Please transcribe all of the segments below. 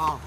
好。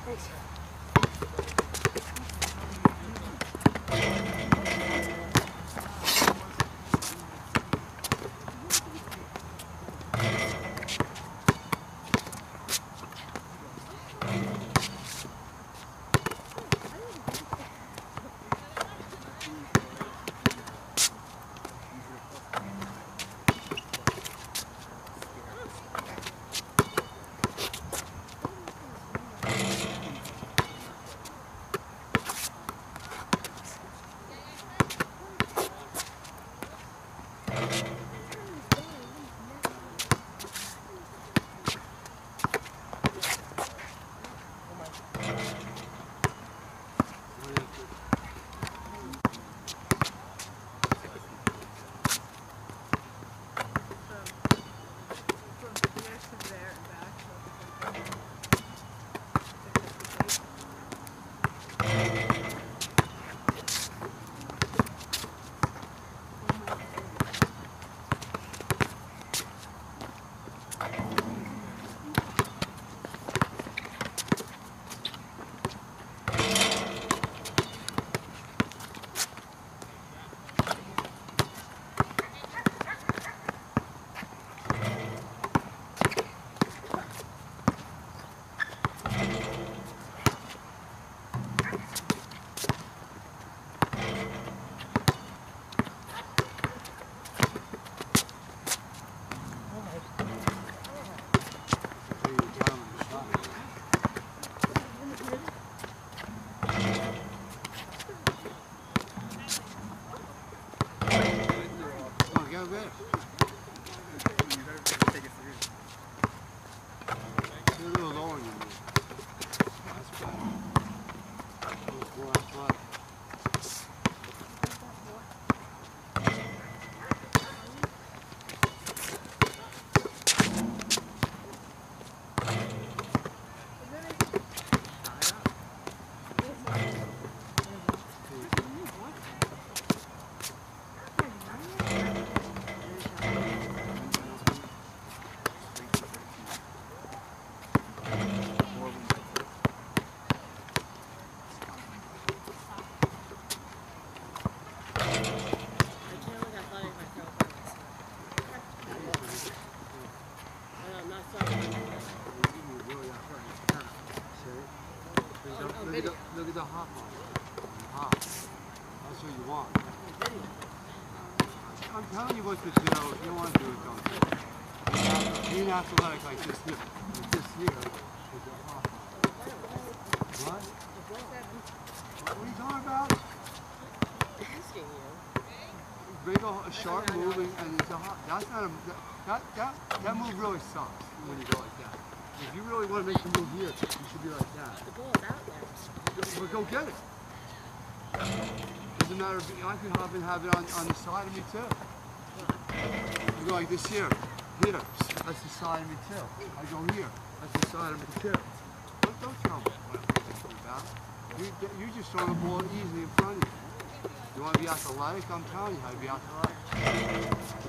I'm telling you what to do. If you want to do it, don't do it. Being athletic like this here, like this here, is a hot What? What are you talking about? asking you. Big a sharp moving and it's a hot. That's not a that that that move really sucks when you go like that. If you really want to make the move here, you should be like that. The ball's out there. Well, go get it. Doesn't matter. If, I could have have it on, on the side of me too. You go like this here, here. That's the side of me too. I go here. That's the side of me too. Don't, don't tell me about. You you just throw the ball easily in front of you. You want to be athletic? I'm telling you how to be athletic.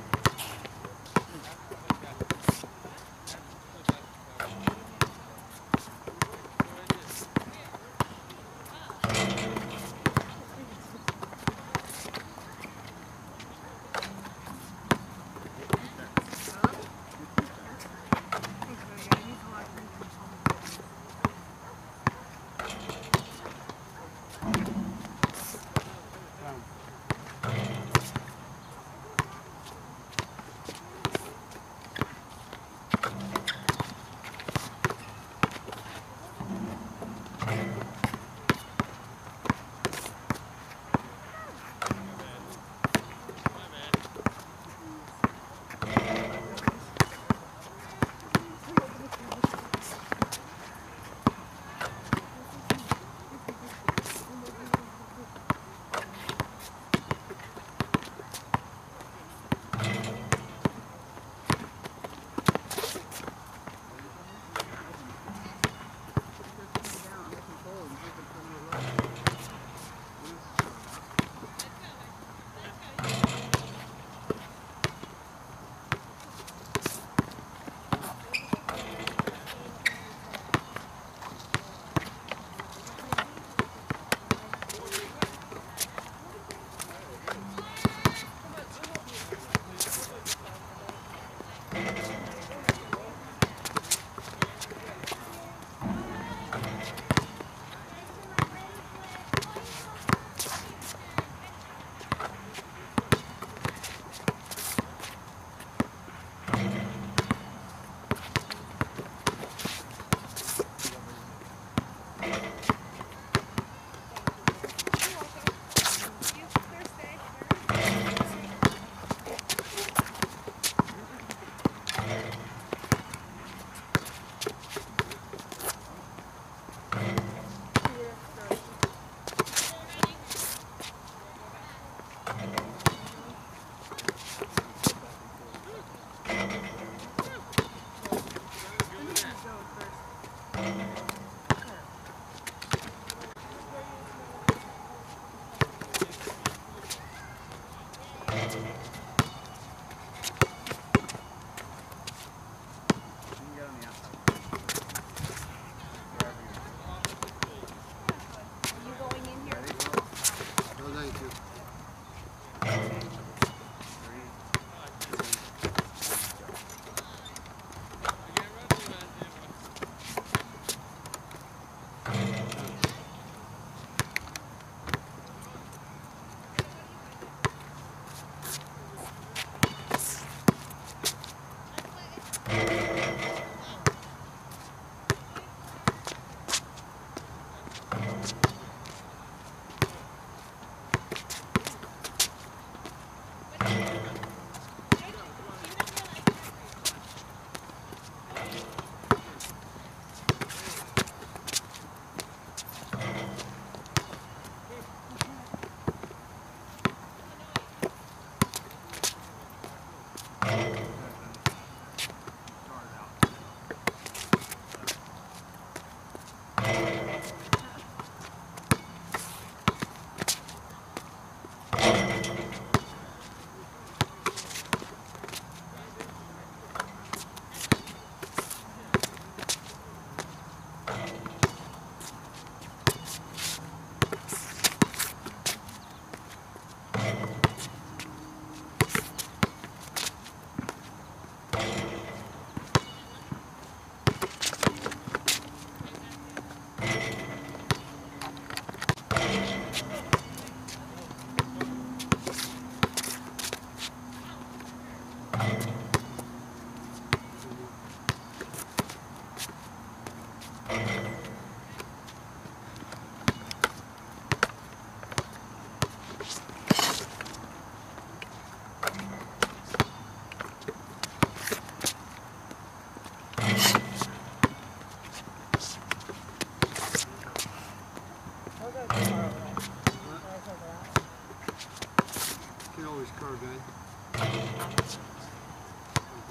Like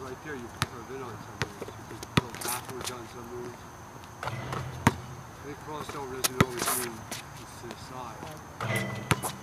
right there, you curve in on some moves. You can go backwards on some moves. I think crossover doesn't always mean it's to the side.